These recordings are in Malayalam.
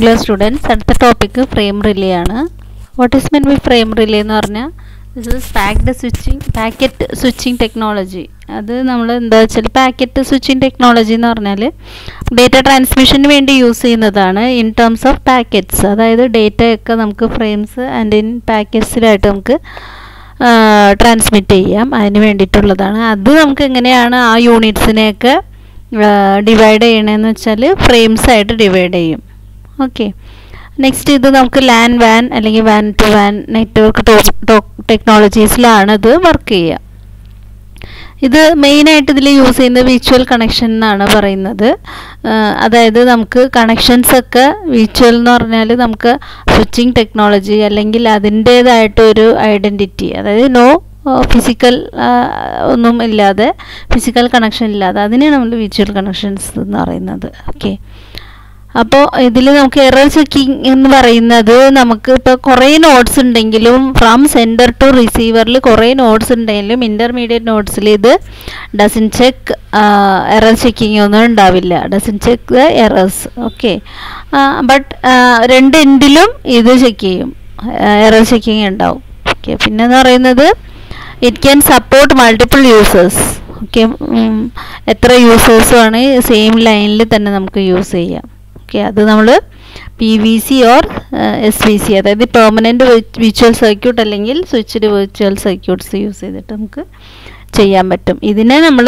ഹലോ സ്റ്റുഡൻസ് അടുത്ത ടോപ്പിക്ക് ഫ്രെയിം റിലേ ആണ്. What is mean by frame relay എന്ന് പറഞ്ഞാൽ this is packed switching packet switching technology അത് നമ്മൾ എന്താ വെച്ചാൽ പാക്കറ്റ് സ്വിച്ചിങ് ടെക്നോളജി എന്ന് പറഞ്ഞാൽ ഡേറ്റ ട്രാൻസ്മിഷന് വേണ്ടി യൂസ് ചെയ്യുന്നതാണ് ഇൻ ടേംസ് ഓഫ് പാക്കറ്റ്സ് അതായത് ഡേറ്റ ഒക്കെ നമുക്ക് ഫ്രെയിംസ് ആൻഡ് ഇൻ പാക്കറ്റ്സിലായിട്ട് നമുക്ക് ട്രാൻസ്മിറ്റ് ചെയ്യാം. അതിന് വേണ്ടിയിട്ടുള്ളതാണ്. അത് നമുക്ക് എങ്ങനെയാണ് ആ യൂണിറ്റ്സിനെയൊക്കെ ഡിവൈഡ് ചെയ്യണമെന്ന് വെച്ചാൽ ഫ്രെയിംസ് ആയിട്ട് ഡിവൈഡ് ചെയ്യും. ഓക്കെ നെക്സ്റ്റ് ഇത് നമുക്ക് ലാൻ വാൻ അല്ലെങ്കിൽ വാൻ ടു വാൻ നെറ്റ്വർക്ക് ടെക്നോളജീസിലാണ് ഇത് വർക്ക് ചെയ്യുക. ഇത് മെയിനായിട്ട് ഇതിൽ യൂസ് ചെയ്യുന്നത് വിർച്വൽ കണക്ഷൻ എന്നാണ് പറയുന്നത്. അതായത് നമുക്ക് കണക്ഷൻസ് ഒക്കെ വിർച്വൽ എന്ന് പറഞ്ഞാൽ നമുക്ക് സ്വിച്ചിങ് ടെക്നോളജി അല്ലെങ്കിൽ അതിന്റേതായിട്ടൊരു ഐഡന്റിറ്റി അതായത് നോ ഫിസിക്കൽ ഒന്നും ഇല്ലാതെ ഫിസിക്കൽ കണക്ഷൻ ഇല്ലാതെ അതിനെയാണ് നമ്മൾ വിർച്വൽ കണക്ഷൻസ് എന്ന് പറയുന്നത്. ഓക്കെ അപ്പോൾ ഇതിൽ നമുക്ക് എറർ ചെക്കിംഗ് എന്ന് പറയുന്നത് നമുക്ക് ഇപ്പോൾ കുറേ നോട്ട്സ് ഉണ്ടെങ്കിലും ഫ്രം സെന്റർ ടു റിസീവറിൽ കുറേ നോട്ട്സ് ഉണ്ടെങ്കിലും ഇന്റർമീഡിയറ്റ് നോട്ട്സിൽ ഇത് ഡസൻ ചെക്ക് എറർ ചെക്കിംഗ് ഒന്നും ഉണ്ടാവില്ല. Doesn't check the errors okay but രണ്ട് എൻഡിലും ഇത് ചെക്ക് ചെയ്യും. എറർ ചെക്കിംഗ് ഉണ്ടാവും. ഓക്കെ പിന്നെന്ന് പറയുന്നത് it can support multiple users okay എത്ര യൂസേഴ്സും ആണ് സെയിം ലൈനിൽ തന്നെ നമുക്ക് യൂസ് ചെയ്യാം. ഓക്കെ അത് നമ്മൾ P V C or S V C അതായത് പെർമനന്റ് വിർച്വൽ സർക്യൂട്ട് അല്ലെങ്കിൽ സ്വിച്ച്ഡ് വിർച്വൽ സർക്യൂട്ട്സ് യൂസ് ചെയ്തിട്ട് നമുക്ക് ചെയ്യാൻ പറ്റും. ഇതിനെ നമ്മൾ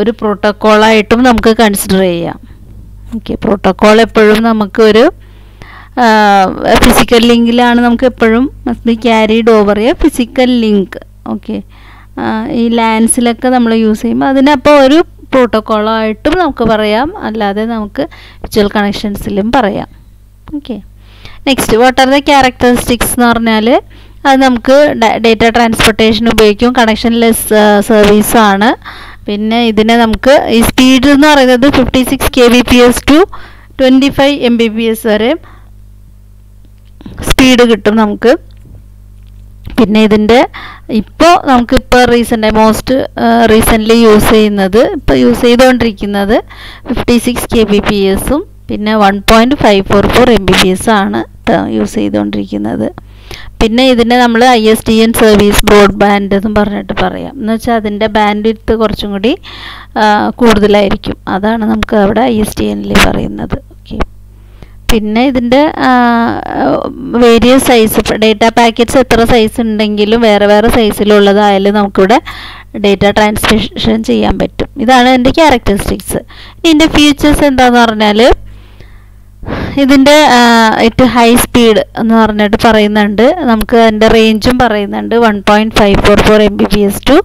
ഒരു പ്രോട്ടോക്കോളായിട്ടും നമുക്ക് കൺസിഡർ ചെയ്യാം. ഓക്കെ പ്രോട്ടോക്കോൾ എപ്പോഴും നമുക്ക് ഒരു ഫിസിക്കൽ ലിങ്കിലാണ് നമുക്ക് എപ്പോഴും must be carried over a physical link okay ഈ ലാൻസിലൊക്കെ നമ്മൾ യൂസ് ചെയ്യുമ്പോൾ അതിനപ്പോൾ ഒരു പ്രോട്ടോക്കോളായിട്ടും നമുക്ക് പറയാം. അല്ലാതെ നമുക്ക് വിർച്വൽ കണക്ഷൻസിലും പറയാം. Okay next what are the characteristics എന്ന് പറഞ്ഞാൽ അത് നമുക്ക് ഡേറ്റ ട്രാൻസ്പോർട്ടേഷൻ ഉപയോഗിക്കും. കണക്ഷൻലെസ് സർവീസാണ് പിന്നെ ഇതിനെ നമുക്ക് ഈ സ്പീഡ് എന്ന് പറയുന്നത് fifty six K B P S to twenty five M B P S വരെ സ്പീഡ് കിട്ടും നമുക്ക്. പിന്നെ ഇതിന്റെ ഇപ്പോൾ നമുക്കിപ്പോൾ റീസെന്റ് മോസ്റ്റ് റീസെന്റ്ലി യൂസ് ചെയ്യുന്നത് ഇപ്പോൾ യൂസ് ചെയ്തുകൊണ്ടിരിക്കുന്നത് fifty six K B P എസും പിന്നെ one point five four four M B P S ആണ് യൂസ് ചെയ്തുകൊണ്ടിരിക്കുന്നത്. പിന്നെ ഇതിനെ നമ്മൾ I S T N service broadband എന്നും പറഞ്ഞിട്ട് പറയാം. എന്ന് വെച്ചാൽ അതിന്റെ ബാൻഡ് വിഡ്ത്ത് കുറച്ചും കൂടി കൂടുതലായിരിക്കും. അതാണ് നമുക്ക് അവിടെ ഐ എസ് ടി എനിൽ പറയുന്നത്. പിന്നെ ഇതിന്റെ വേരിയസ് സൈസ് ഡേറ്റ പാക്കറ്റ്സ് എത്ര സൈസ് ഉണ്ടെങ്കിലും വേറെ വേറെ സൈസിലുള്ളതായാലും നമുക്കിവിടെ ഡേറ്റ ട്രാൻസ്മിഷൻ ചെയ്യാൻ പറ്റും. ഇതാണ് എന്റെ ക്യാരക്ടറിസ്റ്റിക്സ് ഇനി ഇതിന്റെ ഫീച്ചേഴ്സ് എന്താണെന്ന് പറഞ്ഞാൽ ഇതിന്റെ ഇറ്റ് ഹൈ സ്പീഡ് എന്ന് പറഞ്ഞിട്ട് പറയുന്നുണ്ട്. നമുക്ക് അതിന്റെ റേഞ്ചും പറയുന്നുണ്ട്. One point five four four M B B S to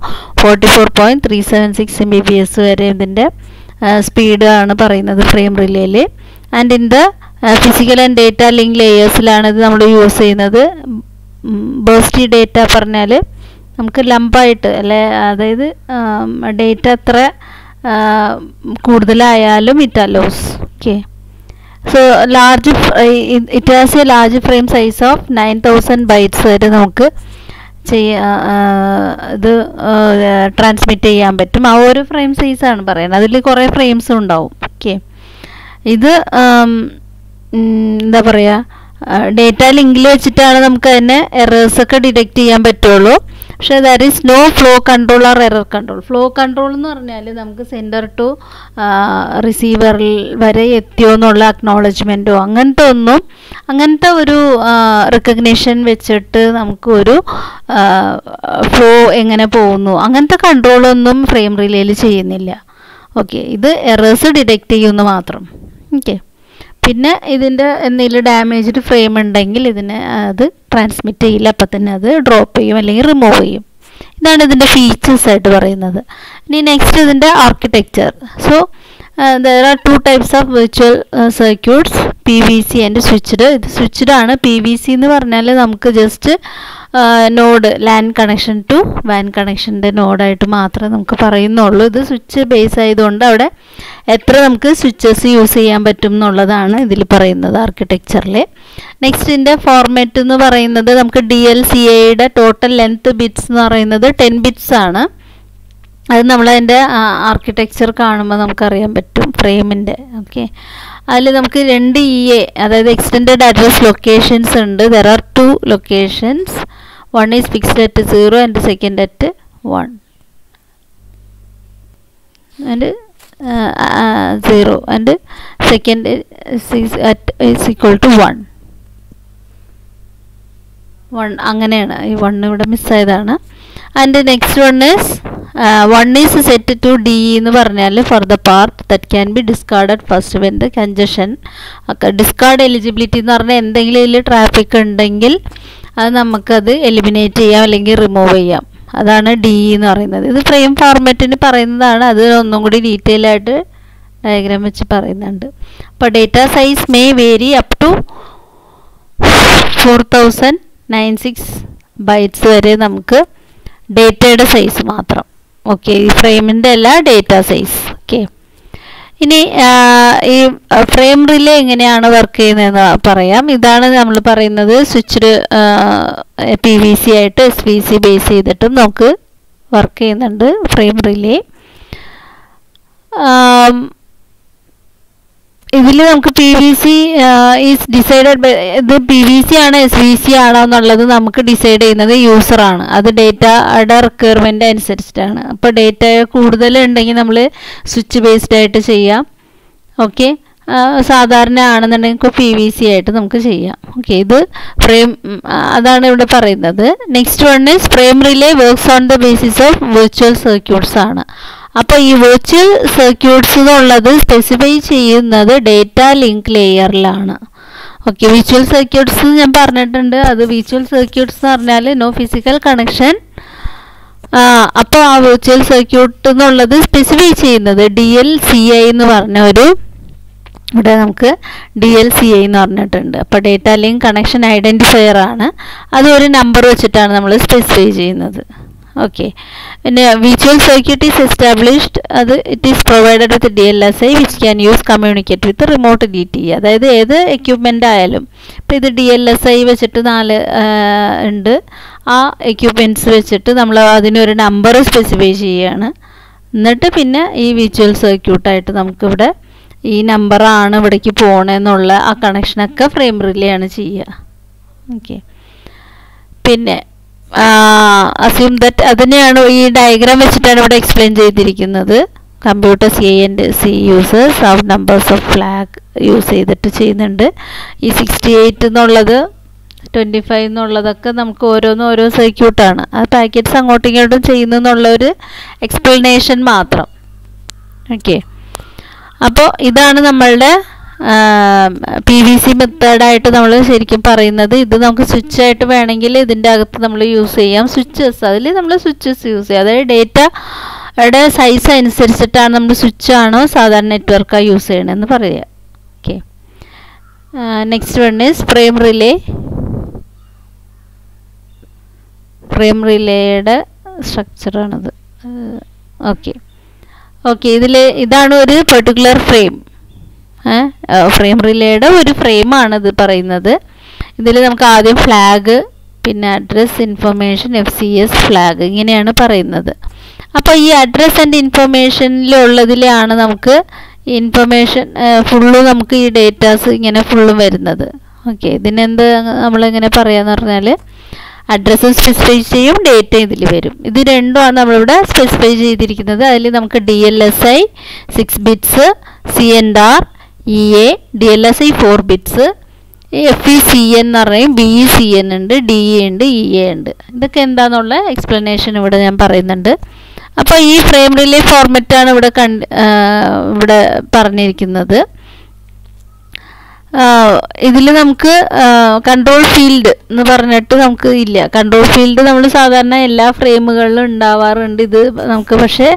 forty four point three seven six M B B S വരെ ഇതിന്റെ സ്പീഡ് ആണ് പറയുന്നത് frame റിലേയിൽ and in the physical and data link ലെയേഴ്സിലാണ് ഇത് നമ്മൾ യൂസ് ചെയ്യുന്നത്. ബേസ്റ്റി ഡേറ്റ പറഞ്ഞാൽ നമുക്ക് ലംബായിട്ട് അല്ലെ അതായത് ഡേറ്റ എത്ര കൂടുതലായാലും it allows okay so large it has a large frame size of nine thousand bytes വരെ നമുക്ക് ചെയ്യാ ഇത് ട്രാൻസ്മിറ്റ് ചെയ്യാൻ പറ്റും. ആ ഒരു ഫ്രെയിം സൈസാണ് പറയുന്നത്. അതിൽ കുറേ ഫ്രെയിംസ് ഉണ്ടാവും ഓക്കെ ഇത് എന്താ പറയുക ഡേറ്റ ലിങ്കിൽ വെച്ചിട്ടാണ് നമുക്ക് അതിനെ എറേഴ്സൊക്കെ ഡിറ്റക്ട് ചെയ്യാൻ പറ്റുള്ളൂ. പക്ഷേ that is no flow control or error control flow control എന്ന് പറഞ്ഞാൽ നമുക്ക് സെന്റർ ടു റിസീവറിൽ വരെ എത്തിയോ എന്നുള്ള അക്നോളജ്മെന്റോ അങ്ങനത്തെ ഒന്നും അങ്ങനത്തെ ഒരു റെക്കഗ്നേഷൻ വെച്ചിട്ട് നമുക്ക് ഒരു ഫ്ലോ എങ്ങനെ പോകുന്നു അങ്ങനത്തെ കൺട്രോളൊന്നും ഫ്രെയിം റിലേയിൽ ചെയ്യുന്നില്ല. ഓക്കെ ഇത് എറേഴ്സ് ഡിറ്റക്റ്റ് ചെയ്യുമെന്ന് മാത്രം. ഓക്കെ പിന്നെ ഇതിന്റെ എന്തെങ്കിലും ഡാമേജ്ഡ് ഫ്രെയിം ഉണ്ടെങ്കിൽ ഇതിനെ അത് ട്രാൻസ്മിറ്റ് ചെയ്യില്ല. അപ്പം തന്നെ അത് ഡ്രോപ്പ് ചെയ്യും അല്ലെങ്കിൽ റിമൂവ് ചെയ്യും. ഇതാണ് ഇതിന്റെ ഫീച്ചേഴ്സ് ആയിട്ട് പറയുന്നത്. ഇനി നെക്സ്റ്റ് ഇതിന്റെ architecture so there are two types of virtual circuits P V C and switched ഇത് സ്വിച്ച്ഡ് ആണ്. പി വി സി എന്ന് പറഞ്ഞാൽ നമുക്ക് just node land connection to van കണക്ഷന്റെ നോഡായിട്ട് മാത്രമേ നമുക്ക് പറയുന്നുള്ളൂ. ഇത് സ്വിച്ച് ബേസ് ആയതുകൊണ്ട് അവിടെ എത്ര നമുക്ക് സ്വിച്ചസ് യൂസ് ചെയ്യാൻ പറ്റും എന്നുള്ളതാണ് ഇതിൽ പറയുന്നത് ആർക്കിടെക്ചറിൽ നെക്സ്റ്റ് ഇതിന്റെ ഫോർമാറ്റ് എന്ന് പറയുന്നത് നമുക്ക് ഡി എൽ സി എയുടെ ടോട്ടൽ ലെങ്ത്ത് ബിറ്റ്സ് എന്ന് പറയുന്നത് ടെൻ ബിറ്റ്സ് ആണ്. അത് നമ്മളതിന്റെ ആർക്കിടെക്ചർ കാണുമ്പോൾ നമുക്കറിയാൻ പറ്റും ഫ്രെയിമിന്റെ. ഓക്കെ അതിൽ നമുക്ക് രണ്ട് ഇ എ അതായത് എക്സ്റ്റെൻഡഡ് അഡ്രസ് ലൊക്കേഷൻസ് ഉണ്ട്. There are two locations one is fixed at zero and second at one and zero and second six at is equal to one one അങ്ങനെയാണ്. ഈ വൺ ഇവിടെ മിസ്സായതാണ് and next one is one is set to D എന്ന് പറഞ്ഞാൽ for the part that can be discarded first when the congestion discard eligibility എന്ന് പറഞ്ഞാൽ എന്തെങ്കിലും ഇതിൽ ട്രാഫിക് ഉണ്ടെങ്കിൽ അത് നമുക്കത് എലിമിനേറ്റ് ചെയ്യാം അല്ലെങ്കിൽ റിമൂവ് ചെയ്യാം. അതാണ് ഡി എന്ന് പറയുന്നത്. ഇത് ഫ്രെയിം ഫോർമാറ്റിന് പറയുന്നതാണ്. അത് ഒന്നും കൂടി ഡീറ്റെയിൽ ആയിട്ട് ഡയഗ്രാം വെച്ച് പറയുന്നുണ്ട്. അപ്പോൾ data size may vary up to four thousand nine six bytes വരെ നമുക്ക് ഡേറ്റയുടെ സൈസ് മാത്രം. ഓക്കെ ഈ ഫ്രെയിമിന്റെ അല്ല ഡേറ്റ സൈസ് ഓക്കെ ഇനി ഈ ഫ്രെയിം റിലേ എങ്ങനെയാണ് വർക്ക് ചെയ്യുന്നതെന്ന് പറയാം. ഇതാണ് നമ്മൾ പറയുന്നത് സ്വിച്ച് പി വി സി ആയിട്ട് എസ് വി സി ബേസ് ചെയ്തിട്ടും നമുക്ക് വർക്ക് ചെയ്യുന്നുണ്ട് ഫ്രെയിം റിലേ ഇതിൽ നമുക്ക് P V C is decided ഇത് പി വി സി ആണോ എസ് വി സി ആണോ എന്നുള്ളത് നമുക്ക് ഡിസൈഡ് ചെയ്യുന്നത് യൂസറാണ് അത് ഡേറ്റയുടെ റിക്വയർമെന്റ് അനുസരിച്ചിട്ടാണ്. അപ്പോൾ ഡേറ്റ കൂടുതൽ ഉണ്ടെങ്കിൽ നമ്മൾ സ്വിച്ച് ബേസ്ഡ് ആയിട്ട് ചെയ്യാം. ഓക്കെ സാധാരണ ആണെന്നുണ്ടെങ്കിൽ പി വി സി ആയിട്ട് നമുക്ക് ചെയ്യാം. ഓക്കെ ഇത് ഫ്രെയിം അതാണ് ഇവിടെ പറയുന്നത്. Next one is frame relay works on the basis of virtual circuits ആണ്. അപ്പോൾ ഈ വെർച്വൽ സർക്യൂട്ട്സ് എന്നുള്ളത് സ്പെസിഫൈ ചെയ്യുന്നത് ഡേറ്റ ലിങ്ക് ലെയറിലാണ് ഓക്കെ വിച്വൽ സർക്യൂട്ട്സ് ഞാൻ പറഞ്ഞിട്ടുണ്ട്. അത് വിച്വൽ സർക്യൂട്ട്സ് എന്ന് പറഞ്ഞാൽ നോ ഫിസിക്കൽ കണക്ഷൻ അപ്പോൾ ആ വിർച്വൽ സർക്യൂട്ട് എന്നുള്ളത് സ്പെസിഫൈ ചെയ്യുന്നത് ഡി എൽ സി ഐ എന്ന് പറഞ്ഞ ഒരു ഇവിടെ നമുക്ക് ഡി എൽ സി ഐ എന്ന് പറഞ്ഞിട്ടുണ്ട്. അപ്പോൾ ഡേറ്റ ലിങ്ക് കണക്ഷൻ ഐഡന്റിഫയർ ആണ്. അത് ഒരു നമ്പർ വെച്ചിട്ടാണ് നമ്മൾ സ്പെസിഫൈ ചെയ്യുന്നത്. ഓക്കെ പിന്നെ വിച്വൽ സർക്യൂട്ട് ഈസ് എസ്റ്റാബ്ലിഷ്ഡ് അത് it is provided with D L S I which can use communicate with remote D T അതായത് ഏത് എക്യുപ്മെന്റ് ആയാലും. ഇപ്പോൾ ഇത് ഡി എൽ എസ് ഐ വെച്ചിട്ട് നാല് ഉണ്ട്. ആ എക്യുപ്മെന്റ്സ് വെച്ചിട്ട് നമ്മൾ അതിനൊരു നമ്പർ സ്പെസിഫൈ ചെയ്യുകയാണ് എന്നിട്ട് പിന്നെ ഈ വിച്വൽ സർക്യൂട്ടായിട്ട് നമുക്കിവിടെ ഈ നമ്പറാണ് ഇവിടേക്ക് പോകണമെന്നുള്ള ആ കണക്ഷനൊക്കെ ഫ്രെയിം റിലേ ആണ് ചെയ്യുക. ഓക്കെ പിന്നെ അസ്യൂം ദറ്റ് അതിനെയാണ് ഈ ഡയഗ്രാം വെച്ചിട്ടാണ് ഇവിടെ എക്സ്പ്ലെയിൻ ചെയ്തിരിക്കുന്നത്. Computer C and C users out numbers of flag use ചെയ്തിട്ട് ചെയ്യുന്നുണ്ട്. ഈ സിക്സ്റ്റി എയ്റ്റ് എന്നുള്ളത് ട്വന്റി ഫൈവ് എന്നുള്ളതൊക്കെ നമുക്ക് ഓരോന്നും ഓരോ സർക്യൂട്ടാണ് ആ പാക്കറ്റ്സ് അങ്ങോട്ടും ഇങ്ങോട്ടും ചെയ്യുന്നു എന്നുള്ള ഒരു എക്സ്പ്ലനേഷൻ മാത്രം. ഓക്കെ അപ്പോൾ ഇതാണ് നമ്മളുടെ പി വി സി മെത്തേഡായിട്ട് നമ്മൾ ശരിക്കും പറയുന്നത് ഇത് നമുക്ക് സ്വിച്ച് ആയിട്ട് വേണമെങ്കിൽ ഇതിന്റെ അകത്ത് നമ്മൾ യൂസ് ചെയ്യാം. സ്വിച്ചസ് അതിൽ നമ്മൾ സ്വിച്ചസ് യൂസ് ചെയ്യാം. അതായത് ഡേറ്റ യുടെ സൈസ് അനുസരിച്ചിട്ടാണ് നമ്മൾ സ്വിച്ച് ആണോ സാധാരണ നെറ്റ്വർക്കാണ് യൂസ് ചെയ്യണമെന്ന് പറയുക okay next one is frame relay frame റിലേയുടെ സ്ട്രക്ചറാണത് ഓക്കെ ഓക്കെ ഇതിൽ ഇതാണ് ഒരു പെർട്ടിക്കുലർ ഫ്രെയിം ഫ്രെയിം റിലേയുടെ ഒരു ഫ്രെയിമാണ് ഇത് പറയുന്നത്. ഇതിൽ നമുക്ക് ആദ്യം ഫ്ലാഗ് പിന്നെ address information F C S flag ഇങ്ങനെയാണ് പറയുന്നത്. അപ്പോൾ ഈ അഡ്രസ് ആൻഡ് ഇൻഫർമേഷനിലുള്ളതിലാണ് നമുക്ക് ഇൻഫർമേഷൻ ഫുള്ള് നമുക്ക് ഈ ഡേറ്റാസ് ഇങ്ങനെ ഫുള്ളും വരുന്നത്. ഓക്കെ ഇതിനെന്ത് നമ്മളെങ്ങനെ പറയാന്ന് പറഞ്ഞാൽ അഡ്രസ്സും സ്പെസിഫൈ ചെയ്യും ഡേറ്റ ഇതിൽ വരും. ഇത് രണ്ടുമാണ് നമ്മളിവിടെ സ്പെസിഫൈ ചെയ്തിരിക്കുന്നത്. അതിൽ നമുക്ക് D L S I six bits C N R E A D L S I four bits F E C N എന്ന് പറയും ബി ഇ സി എൻ ഉണ്ട് ഡി എ ഉണ്ട് ഇ എ ഉണ്ട്. ഇതൊക്കെ എന്താണെന്നുള്ള എക്സ്പ്ലനേഷൻ ഇവിടെ ഞാൻ പറയുന്നുണ്ട്. അപ്പോൾ ഈ ഫ്രെയിം റിലേ ഫോർമാറ്റാണ് ഇവിടെ കണ്ട് ഇവിടെ പറഞ്ഞിരിക്കുന്നത്. ഇതിൽ നമുക്ക് കൺട്രോൾ ഫീൽഡ് എന്ന് പറഞ്ഞിട്ട് നമുക്ക് ഇല്ല. കൺട്രോൾ ഫീൽഡ് നമ്മൾ സാധാരണ എല്ലാ ഫ്രെയിമുകളിലും ഉണ്ടാവാറുണ്ട്. ഇത് നമുക്ക് പക്ഷേ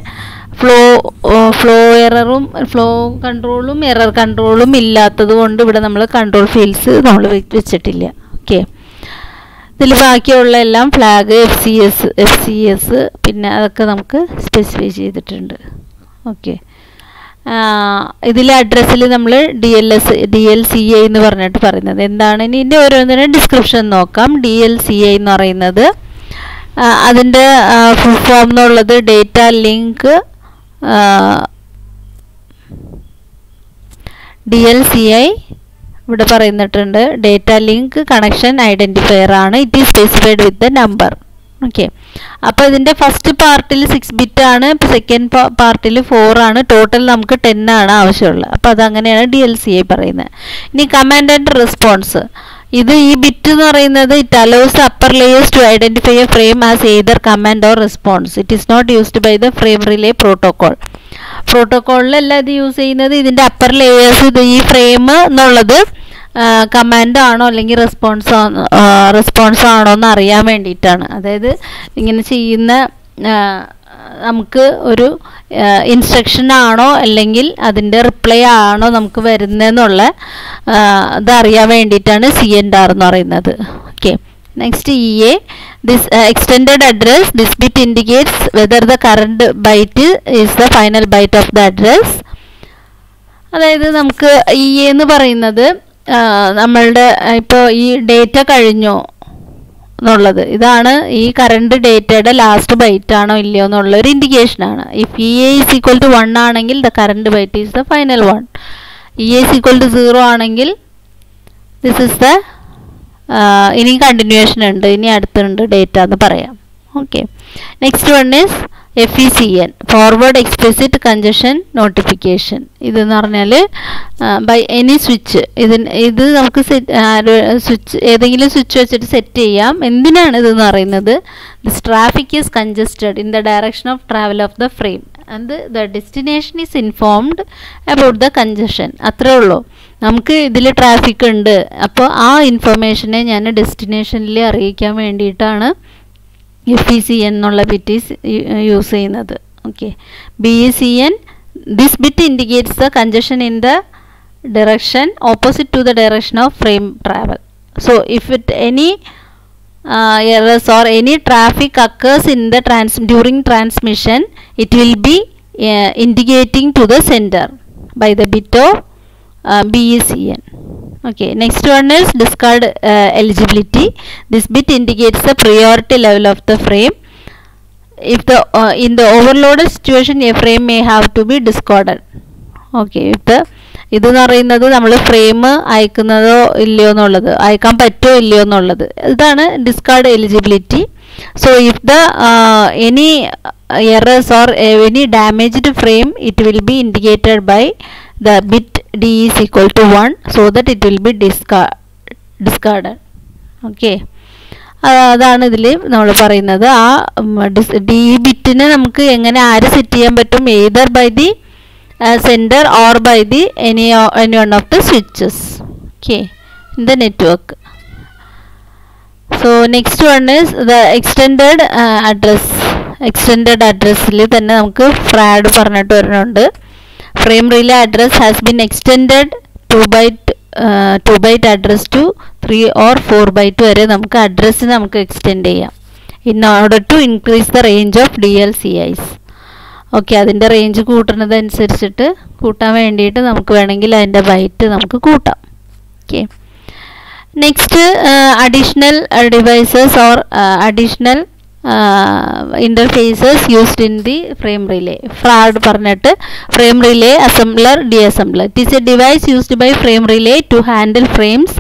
ഫ്ലോ ഫ്ലോ എററും ഫ്ലോ കൺട്രോളും എറർ കൺട്രോളും ഇല്ലാത്തത് കൊണ്ട് ഇവിടെ നമ്മൾ കൺട്രോൾ ഫീൽസ് നമ്മൾ വെച്ചിട്ടില്ല. ഓക്കെ ഇതിൽ ബാക്കിയുള്ള എല്ലാം flag F C S F C S പിന്നെ അതൊക്കെ നമുക്ക് സ്പെസിഫൈ ചെയ്തിട്ടുണ്ട്. ഓക്കെ ഇതിലെ അഡ്രസ്സിൽ നമ്മൾ D L S D L C I എന്ന് പറഞ്ഞിട്ട് പറയുന്നത്. എന്താണ്? ഇനി ഇതിന്റെ ഓരോന്നിനും ഡിസ്ക്രിപ്ഷൻ നോക്കാം. ഡി എൽ സി ഐ എന്ന് പറയുന്നത് അതിന്റെ ഫുൾ ഫോം എന്നുള്ളത് data link D L C I ഇവിടെ പറയുന്നിട്ടുണ്ട്. ഡേറ്റ ലിങ്ക് കണക്ഷൻ ഐഡന്റിഫയർ ആണ്. It is specified with the number okay അപ്പോൾ ഇതിന്റെ ഫസ്റ്റ് പാർട്ടിൽ സിക്സ് ബിറ്റ് ആണ്. ഇപ്പോൾ സെക്കൻഡ് പാർട്ടിൽ ഫോർ ആണ്. ടോട്ടൽ നമുക്ക് ടെൻ ആണ് ആവശ്യമുള്ളത്. അപ്പോൾ അതങ്ങനെയാണ് ഡി എൽ സി ഐ പറയുന്നത്. ഇനി കമാൻഡ് ആൻഡ് റെസ്പോൺസ് ഇത് ഈ ബിറ്റ് എന്ന് പറയുന്നത് it allows upper layers to identify a frame as either command or response it is not used by the frame relay protocol പ്രോട്ടോക്കോളിലല്ല ഇത് യൂസ് ചെയ്യുന്നത്. ഇതിന്റെ അപ്പർ ലേയേഴ്സ് ഇത് ഈ ഫ്രെയിം എന്നുള്ളത് കമാൻഡ് ആണോ അല്ലെങ്കിൽ റെസ്പോൺസ് റെസ്പോൺസ് ആണോ എന്ന് അറിയാൻ വേണ്ടിയിട്ടാണ്. അതായത് ഇങ്ങനെ ചെയ്യുന്ന നമുക്ക് ഒരു ഇൻസ്ട്രക്ഷൻ ആണോ അല്ലെങ്കിൽ അതിന്റെ റിപ്ലൈ ആണോ നമുക്ക് വരുന്നതെന്നുള്ള ഇതറിയാൻ വേണ്ടിയിട്ടാണ് സി എൻ ആർ എന്ന് പറയുന്നത്. Okay next E A this extend address this bit indicates whether the current byte is the final byte of the address അതായത് നമുക്ക് ഇ എന്ന് പറയുന്നത് നമ്മളുടെ ഇപ്പോൾ ഈ ഡേറ്റ കഴിഞ്ഞോ എന്നുള്ളത്. ഇതാണ് ഈ കറണ്ട് ഡേറ്റയുടെ ലാസ്റ്റ് ബൈറ്റ് ആണോ ഇല്ലയോ എന്നുള്ള ഒരു ഇൻഡിക്കേഷൻ ആണ് if E A equal to one ആണെങ്കിൽ the current byte is the final one E S equal to zero ആണെങ്കിൽ ദിസ് ഇസ് ദ ഇനി കണ്ടിന്യൂവേഷൻ ഉണ്ട്. ഇനി അടുത്തുണ്ട് ഡേറ്റ എന്ന് പറയാം. Okay next one is F E C N forward explicit congestion notification ഇതെന്ന് പറഞ്ഞാൽ ബൈ എനി സ്വിച്ച് ഇതിന് ഇത് നമുക്ക് സ്വിച്ച് ഏതെങ്കിലും സ്വിച്ച് വെച്ചിട്ട് സെറ്റ് ചെയ്യാം. എന്തിനാണ് ഇതെന്ന് പറയുന്നത്? This traffic is congested in the direction of travel of the frame and the destination is informed about the congestion അത്രേ ഉള്ളൂ. നമുക്ക് ഇതിൽ ട്രാഫിക് ഉണ്ട്. അപ്പോൾ ആ ഇൻഫർമേഷനെ ഞാൻ ഡെസ്റ്റിനേഷനിൽ അറിയിക്കാൻ വേണ്ടിയിട്ടാണ് എഫ് ഇ സി എൻ എന്നുള്ള ബിറ്റ് യൂസ് ചെയ്യുന്നത് okay B E C N this bit indicates the congestion in the direction opposite to the direction of frame travel so if it any uh, errors or any traffic occurs in the trans during transmission it will be uh, indicating to the sender by the bit of uh, BECN Okay next one is discard uh, eligibility this bit indicates the priority level of the frame if the uh, in the overloaded situation a frame may have to be discarded okay if the ഇതെന്ന് പറയുന്നത് നമ്മൾ ഫ്രെയിം അയക്കുന്നതോ ഇല്ലയോ എന്നുള്ളത് അയക്കാൻ പറ്റുമോ ഇല്ലയോ എന്നുള്ളത് ഇതാണ് discard eligibility so if the any errors or any damaged frame it will be indicated by the bit D is equal to one so that it will be discard discard okay അതാണ് ഇതിൽ നമ്മൾ പറയുന്നത്. ആ ഡി ബിറ്റിനെ നമുക്ക് എങ്ങനെ ആര് സെറ്റ് ചെയ്യാൻ പറ്റും? Either by the center or by the any any one of the switches okay in the network so next one is the extended address address. അഡ്രസ്സിൽ തന്നെ നമുക്ക് ഫ്രാഡ് പറഞ്ഞിട്ട് വരുന്നുണ്ട്. Frame relay address has been extended to byte to byte address to three or four byte വരെ നമുക്ക് അഡ്രസ്സ് നമുക്ക് എക്സ്റ്റെൻഡ് ചെയ്യാം. In order to increase the range of D L C Is okay അതിന്റെ റേഞ്ച് കൂട്ടുന്നതനുസരിച്ചിട്ട് കൂട്ടാൻ വേണ്ടിയിട്ട് നമുക്ക് വേണമെങ്കിൽ അതിന്റെ ബൈറ്റ് നമുക്ക് കൂട്ടാം. Okay next additional devices or additional interfaces used in the frame relay FRAD പറഞ്ഞിട്ട് frame relay assembler D assembler it is a device used by frame relay to handle frames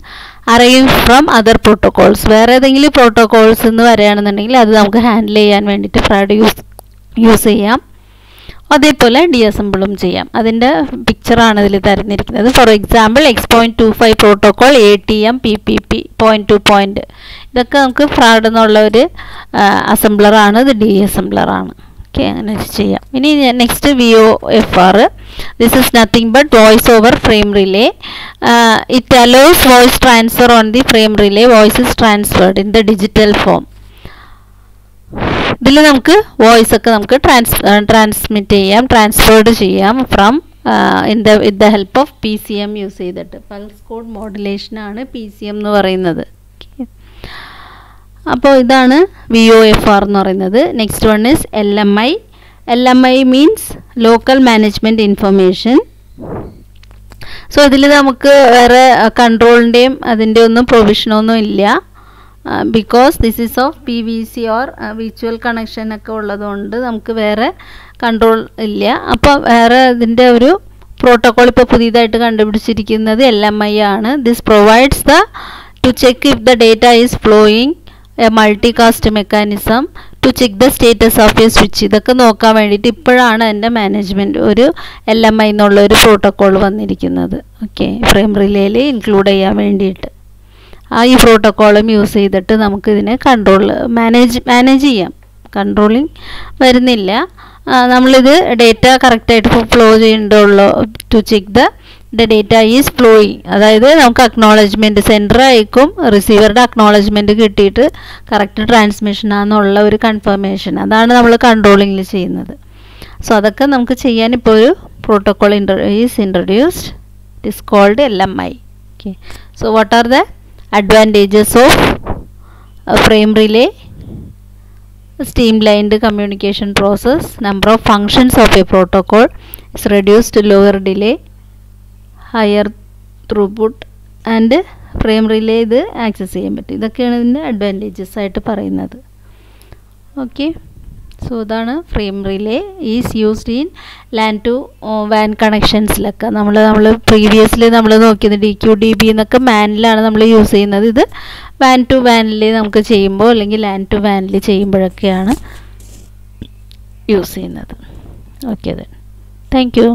arrange from other protocols വേറെ ഏതെങ്കിലും പ്രോട്ടോകോൾസ് എന്ന് പറയുകയാണെന്നുണ്ടെങ്കിൽ അത് നമുക്ക് ഹാൻഡിൽ ചെയ്യാൻ വേണ്ടിയിട്ട് ഫ്രാഡ് യൂസ് യൂസ് ചെയ്യാം. അതേപോലെ ഡി അസംബിളും ചെയ്യാം അതിന്റെ പിക്ചറാണ് ഇതിൽ തരുന്നിരിക്കുന്നത്. For example X point two five protocol A T M P P P point to point ഇതൊക്കെ നമുക്ക് ഫ്രാഡ് എന്നുള്ള ഒരു അസംബ്ലറാണ് ഇത് ഡി അസംബ്ലറാണ് ഓക്കെ അങ്ങനെ ചെയ്യാം. ഇനി next V O F R this is nothing but voice over frame relay it allows voice transfer on the frame relay voice is transferred in the digital form ഇതിൽ നമുക്ക് വോയിസ് ഒക്കെ നമുക്ക് ട്രാൻസ് ട്രാൻസ്മിറ്റ് ചെയ്യാം ട്രാൻസ്ഫേർഡ് ചെയ്യാം from in the with the help of P C M use ചെയ്തിട്ട്. പൾസ് കോഡ് മോഡുലേഷനാണ് പി സി എം എന്ന് പറയുന്നത്. അപ്പോൾ ഇതാണ് വി ഒ എഫ് ആർ എന്ന് പറയുന്നത്. Next one is L M I L M I means local management information so ഇതിൽ നമുക്ക് വേറെ കൺട്രോളിന്റെയും അതിന്റെ ഒന്നും പ്രൊവിഷനൊന്നും ഇല്ല. Because this is of P V C or virtual connection ഒക്കെ ഉള്ളതുകൊണ്ട് നമുക്ക് വേറെ കൺട്രോൾ ഇല്ല. അപ്പോൾ വേറെ ഇതിന്റെ ഒരു പ്രോട്ടോകോൾ ഇപ്പോൾ പുതിയതായിട്ട് കണ്ടുപിടിച്ചിരിക്കുന്നത് എൽ എം ഐ ആണ്. This provides the to check if the data is flowing a multicast mechanism to check the status of a switch ഇതൊക്കെ നോക്കാൻ വേണ്ടിയിട്ട് ഇപ്പോഴാണ് എന്റെ മാനേജ്മെന്റ് ഒരു എൽ എം ഐ എന്നുള്ള ഒരു പ്രോട്ടോകോൾ വന്നിരിക്കുന്നത്. ഓക്കെ ഫ്രെയിം റിലേയിൽ ഇൻക്ലൂഡ് ചെയ്യാൻ വേണ്ടിയിട്ട്. ഈ പ്രോട്ടോക്കോളും യൂസ് ചെയ്തിട്ട് നമുക്ക് ഇതിനെ കൺട്രോൾ മാനേജ് മാനേജ് ചെയ്യാം. കൺട്രോളിങ് വരുന്നില്ല. നമ്മളിത് ഡേറ്റ കറക്റ്റായിട്ട് flow ചെയ്യേണ്ടുള്ളൂ to check the the data is flowing അതായത് നമുക്ക് അക്നോളജ്മെന്റ് സെന്റർ ആയിരിക്കും റിസീവറുടെ അക്നോളജ്മെന്റ് കിട്ടിയിട്ട് കറക്റ്റ് ട്രാൻസ്മിഷൻ ആണെന്നുള്ള ഒരു കൺഫർമേഷൻ അതാണ് നമ്മൾ കൺട്രോളിങ്ങിൽ ചെയ്യുന്നത്. സോ അതൊക്കെ നമുക്ക് ചെയ്യാൻ ഇപ്പോൾ ഒരു protocol intro is introduced it is called L M I okay so what are the advantages of frame relay streamlined communication process number of functions of a protocol is reduced lower delay higher throughput and frame relay ഇത് ആക്സസ് ചെയ്യാൻ പറ്റും ഇതൊക്കെയാണ് ഇതിന്റെ അഡ്വാന്റേജസ് ആയിട്ട് പറയുന്നത് ഓക്കെ സോ ഇതാണ് frame relay is used in LAN to van കണക്ഷൻസിലൊക്കെ നമ്മൾ നമ്മൾ പ്രീവിയസ്ലി നമ്മൾ നോക്കിയത് ഡി ക്യു ഡി ബി എന്നൊക്കെ മാനിലാണ് നമ്മൾ യൂസ് ചെയ്യുന്നത്. ഇത് വാൻ ടു വാനിൽ നമുക്ക് ചെയ്യുമ്പോൾ അല്ലെങ്കിൽ ലാൻഡ് ടു വാനിൽ ചെയ്യുമ്പോഴൊക്കെയാണ് യൂസ് ചെയ്യുന്നത്. ഓക്കെ അതെ താങ്ക് യു